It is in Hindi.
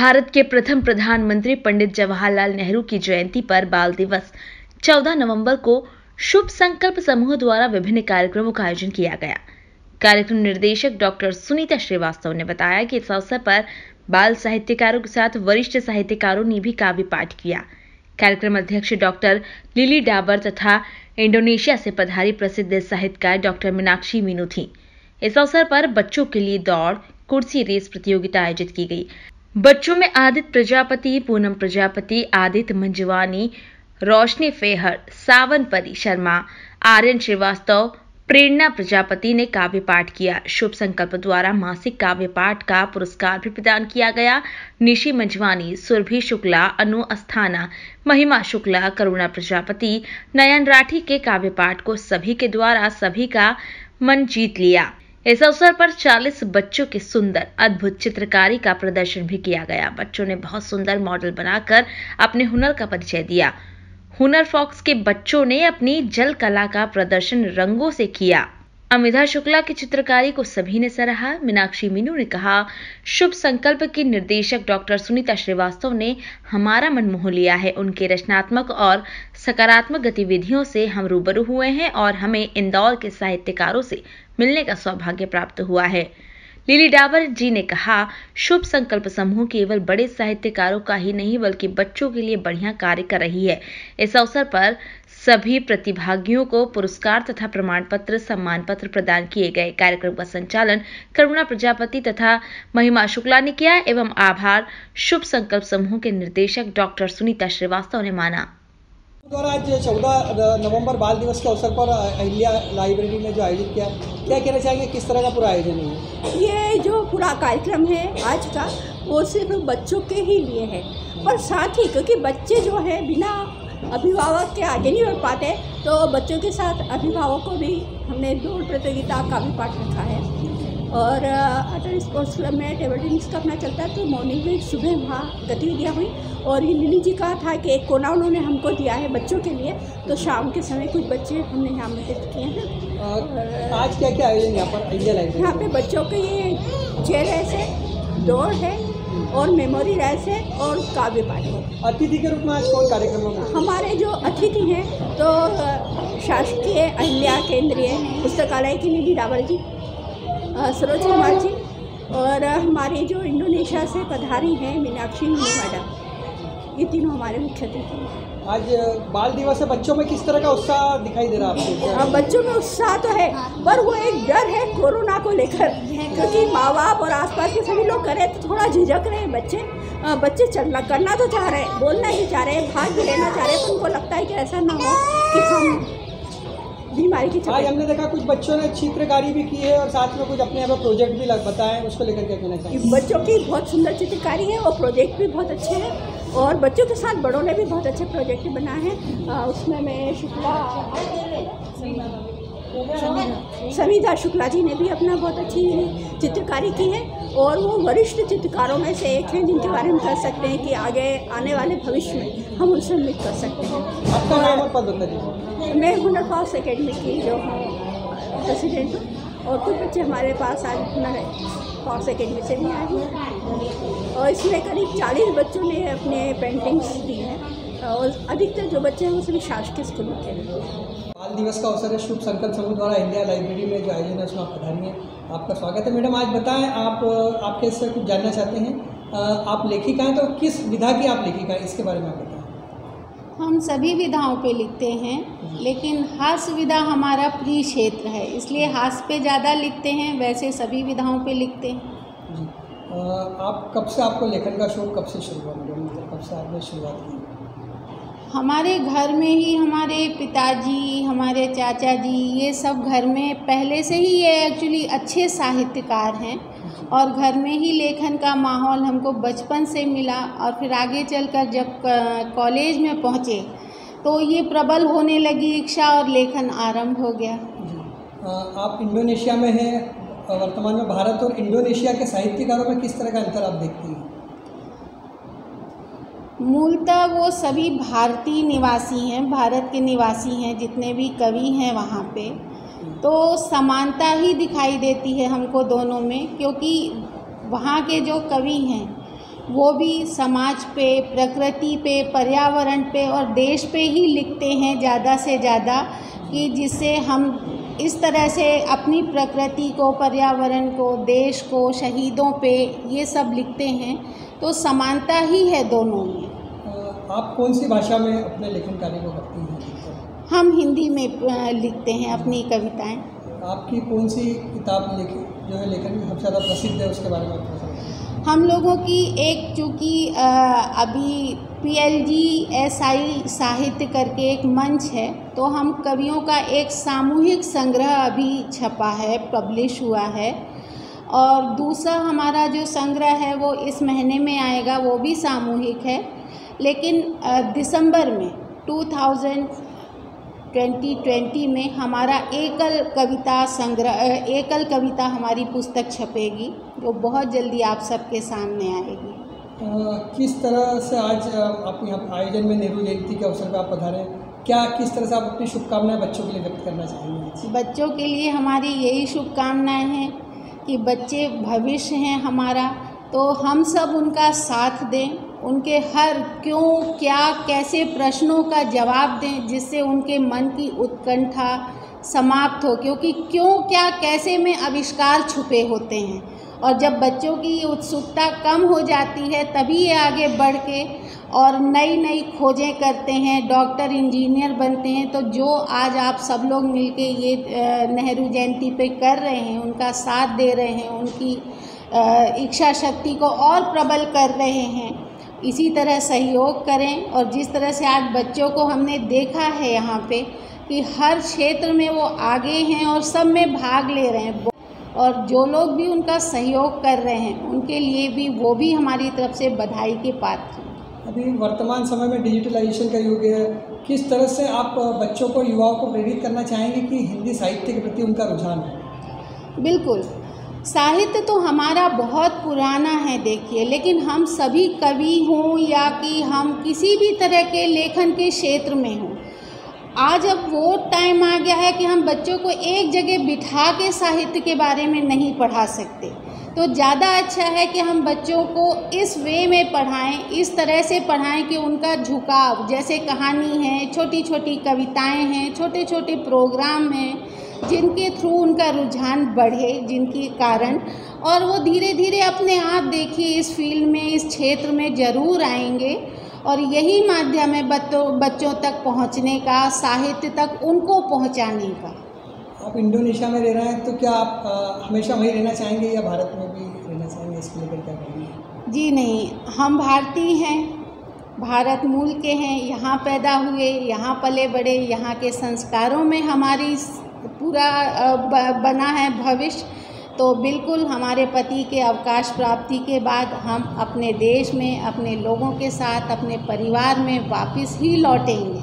भारत के प्रथम प्रधानमंत्री पंडित जवाहरलाल नेहरू की जयंती पर बाल दिवस। 14 नवंबर को शुभ संकल्प समूह द्वारा विभिन्न कार्यक्रमों का आयोजन किया गया। कार्यक्रम निर्देशक डॉक्टर सुनीता श्रीवास्तव ने बताया कि इस अवसर पर बाल साहित्यकारों के साथ वरिष्ठ साहित्यकारों ने भी काव्य पाठ किया। कार्यक्रम अध्यक्ष डॉक्टर लिली डाबर तथा इंडोनेशिया से पधारी प्रसिद्ध साहित्यकार डॉक्टर मीनाक्षी मीनू थी। इस अवसर पर बच्चों के लिए दौड़, कुर्सी रेस प्रतियोगिता आयोजित की गई। बच्चों में आदित्य प्रजापति, पूनम प्रजापति आदित्य मंजवानी, रोशनी फेहर सावन परी शर्मा, आर्यन श्रीवास्तव, प्रेरणा प्रजापति ने काव्य पाठ किया। शुभ संकल्प द्वारा मासिक काव्य पाठ का पुरस्कार भी प्रदान किया गया। निशी मंजवानी, सुरभि शुक्ला, अनु अस्थाना, महिमा शुक्ला, करुणा प्रजापति, नयन राठी के काव्य पाठ को सभी के द्वारा सभी का मन जीत लिया। इस अवसर पर 40 बच्चों के सुंदर, अद्भुत चित्रकारी का प्रदर्शन भी किया गया। बच्चों ने बहुत सुंदर मॉडल बनाकर अपने हुनर का परिचय दिया। हुनर फॉक्स के बच्चों ने अपनी जल कला का प्रदर्शन रंगों से किया। अमिता शुक्ला की चित्रकारी को सभी ने सराहा। मीनाक्षी मीनू ने कहा, शुभ संकल्प की निर्देशक डॉक्टर सुनीता श्रीवास्तव ने हमारा मन मोह लिया है। उनके रचनात्मक और सकारात्मक गतिविधियों से हम रूबरू हुए हैं और हमें इंदौर के साहित्यकारों से मिलने का सौभाग्य प्राप्त हुआ है। लिली डाबर जी ने कहा, शुभ संकल्प समूह केवल बड़े साहित्यकारों का ही नहीं, बल्कि बच्चों के लिए बढ़िया कार्य कर रही है। इस अवसर पर सभी प्रतिभागियों को पुरस्कार तथा प्रमाण पत्र सम्मान पत्र प्रदान किए गए। कार्यक्रम का संचालन करुणा प्रजापति तथा महिमा शुक्ला ने किया एवं आभार। शुभ संकल्प समूह के निर्देशक डॉक्टर सुनीता श्रीवास्तव ने माना। द्वारा आज चौदह नवंबर बाल दिवस के अवसर पर अहिल्या लाइब्रेरी में जो आयोजित किया, क्या कहना चाहेंगे, किस तरह का पूरा आयोजन है ये? जो पूरा कार्यक्रम है आज का, वो सिर्फ़ बच्चों के ही लिए है। पर साथ ही, क्योंकि बच्चे जो है, बिना अभिभावक के आगे नहीं बढ़ पाते तो बच्चों के साथ अभिभावकों को भी हमने दौड़ प्रतियोगिता का भी पाठ रखा है। और अटल स्पोर्ट्स क्लब में टेबल टेनिस का अपना चलता है तो मॉर्निंग में सुबह वहाँ गतिविधियाँ हुई। और ये लिली जी का था कि एक कोना उन्होंने हमको दिया है बच्चों के लिए तो शाम के समय कुछ बच्चे हमने यहाँ आमंत्रित किए हैं। और आज क्या क्या आयोजन यहाँ पर इंडिया यहाँ पे बच्चों के ये चेयर रेस है दौड़ है और मेमोरी रेस है और काव्य पाठ है। अतिथि के रूप में आज कौन कार्यक्रम होगा? हमारे जो अतिथि हैं तो शासकीय अहिल्या केंद्रीय पुस्तकालय की निधि रावल जी। सरोज कुमार जी और हमारे जो इंडोनेशिया से पधारी हैं मीनाक्षी मैडम ये तीनों हमारे मुख्य अतिथि हैं। आज बाल दिवस है बच्चों में किस तरह का उत्साह दिखाई दे रहा है आपको? हाँ बच्चों में उत्साह तो है पर वो एक डर है कोरोना को लेकर क्योंकि माँ बाप और आसपास के सभी लोग करें तो थोड़ा झिझक रहे हैं बच्चे। बच्चे चलना करना तो चाह रहे हैं बोलना ही चाह रहे हैं भाग भी लेना चाह रहे हैं पर उनको लगता है कि ऐसा ना हो कि हम बीमारी की आज हमने देखा कुछ बच्चों ने चित्रकारी भी की है और साथ में कुछ अपने यहाँ प्रोजेक्ट भी बताए उसको लेकर क्या कहना चाहिए बच्चों की बहुत सुंदर चित्रकारी है और प्रोजेक्ट भी बहुत अच्छे हैं और बच्चों के साथ बड़ों ने भी बहुत अच्छे प्रोजेक्ट बनाए हैं। उसमें मैं शुक्ला समीधा शुक्ला जी ने भी अपना बहुत अच्छी चित्रकारी की है और वो वरिष्ठ चित्रकारों में से एक हैं जिनके बारे में कह सकते हैं कि आगे आने वाले भविष्य में हम उनसे उम्मीद कर सकते हैं। मैं हुनर फॉक्स अकेडमी की जो हूँ प्रेसिडेंट हूँ। और कुछ बच्चे हमारे पास आज हुनर फॉक्स अकेडमी से भी आए हैं। और इसमें करीब चालीस बच्चों ने अपने पेंटिंग्स दी हैं। और अधिकतर जो बच्चे हैं वो सभी शासकीय स्कूलों के हैं। बाल दिवस का अवसर है। शुभ संकल्प समूह द्वारा इंडिया लाइब्रेरी में जो आयोजन है उसमें आप पधारी हैं। आपका स्वागत है। मैडम आज बताएँ आप आपके इससे कुछ जानना चाहते हैं? आप लेखिका हैं तो किस विधा की आप लेखिका हैं? इसके बारे में आप बताएँ। हम सभी विधाओं पे लिखते हैं लेकिन हास्य विधा हमारा प्रिय क्षेत्र है इसलिए हास्य पे ज़्यादा लिखते हैं वैसे सभी विधाओं पे लिखते हैं। जी। आप कब से आपको लेखन का शौक कब से शुरू हुआ मैडम? कब से आपने शुरुआत की? हमारे घर में ही हमारे पिताजी हमारे चाचा जी ये सब घर में पहले से ही ये एक्चुअली अच्छे साहित्यकार हैं। और घर में ही लेखन का माहौल हमको बचपन से मिला और फिर आगे चलकर जब कॉलेज में पहुँचे तो ये प्रबल होने लगी इच्छा और लेखन आरंभ हो गया। आप इंडोनेशिया में हैं वर्तमान में भारत और इंडोनेशिया के साहित्यकारों में किस तरह का अंतर आप देखती हैं? मूलतः वो सभी भारतीय निवासी हैं, भारत के निवासी हैं, जितने भी कवि हैं वहाँ पे। तो समानता ही दिखाई देती है हमको दोनों में, क्योंकि वहाँ के जो कवि हैं, वो भी समाज पे, प्रकृति पे, पर्यावरण पे और देश पे ही लिखते हैं ज़्यादा से ज़्यादा कि जिससे हम इस तरह से अपनी प्रकृति को, पर्यावरण को, देश को, शहीदों पे ये सब लिखते हैं। तो समानता ही है दोनों में। आप कौन सी भाषा में अपने लेखन कार्य को करती हैं हम हिंदी में लिखते हैं अपनी कविताएँ। आपकी कौन सी किताब लिखी जो है लेखन में सबसे ज़्यादा प्रसिद्ध है उसके बारे में हम लोगों की एक चूँकि अभी P L G S I साहित्य करके एक मंच है तो हम कवियों का एक सामूहिक संग्रह अभी छपा है पब्लिश हुआ है। और दूसरा हमारा जो संग्रह है वो इस महीने में आएगा वो भी सामूहिक है। लेकिन दिसंबर में 2020 में हमारा एकल कविता संग्रह एकल कविता हमारी पुस्तक छपेगी जो बहुत जल्दी आप सबके सामने आएगी। आ, किस तरह से आज आप यहाँ आयोजन में नेहरू जयंती के अवसर पर आप पधारे? क्या किस तरह से आप अपनी शुभकामनाएँ बच्चों के लिए व्यक्त करना चाहेंगे बच्चों के लिए हमारी यही शुभकामनाएँ हैं कि बच्चे भविष्य हैं हमारा तो हम सब उनका साथ दें। उनके हर क्यों, क्या, कैसे प्रश्नों का जवाब दें जिससे उनके मन की उत्कंठा समाप्त हो? क्योंकि क्यों, क्या, कैसे में आविष्कार छुपे होते हैं? और जब बच्चों की ये उत्सुकता कम हो जाती है, तभी ये आगे बढ़ के और नई नई खोजें करते हैं, डॉक्टर, इंजीनियर बनते हैं। तो जो आज आप सब लोग मिलके ये नेहरू जयंती पे कर रहे हैं, उनका साथ दे रहे हैं, उनकी इच्छा शक्ति को और प्रबल कर रहे हैं इसी तरह सहयोग करें और जिस तरह से आज बच्चों को हमने देखा है यहाँ पे कि हर क्षेत्र में वो आगे हैं और सब में भाग ले रहे हैं। और जो लोग भी उनका सहयोग कर रहे हैं उनके लिए भी वो भी हमारी तरफ़ से बधाई के पात्र अभी वर्तमान समय में डिजिटलाइजेशन का युग है। किस तरह से आप बच्चों को युवाओं को प्रेरित करना चाहेंगे कि हिंदी साहित्य के प्रति उनका रुझान है? बिल्कुल। साहित्य तो हमारा बहुत पुराना है, देखिए, लेकिन हम सभी कवि हों या कि हम किसी भी तरह के लेखन के क्षेत्र में हों, आज अब वो टाइम आ गया है कि हम बच्चों को एक जगह बिठा के साहित्य के बारे में नहीं पढ़ा सकते। तो ज़्यादा अच्छा है कि हम बच्चों को इस वे में पढ़ाएँ, इस तरह से पढ़ाएँ कि उनका झुकाव, जैसे कहानी है छोटी छोटी कविताएँ हैं छोटे छोटे प्रोग्राम हैं जिनके थ्रू उनका रुझान बढ़े जिनके कारण। और वो धीरे धीरे अपने आप देखिए इस फ़ील्ड में इस क्षेत्र में ज़रूर आएँगे। और यही माध्यम है बच्चों बच्चों तक पहुँचने का साहित्य तक उनको पहुँचाने का। आप इंडोनेशिया में रह रहे हैं तो क्या आप आ, हमेशा वहीं रहना चाहेंगे या भारत में भी रहना चाहेंगे इसके लेकर क्या करेंगे जी नहीं हम भारतीय हैं भारत मूल के हैं यहाँ पैदा हुए यहाँ पले बड़े यहाँ के संस्कारों में हमारी पूरा बना है भविष्य तो बिल्कुल हमारे पति के अवकाश प्राप्ति के बाद हम अपने देश में, अपने लोगों के साथ, अपने परिवार में वापस ही लौटेंगे।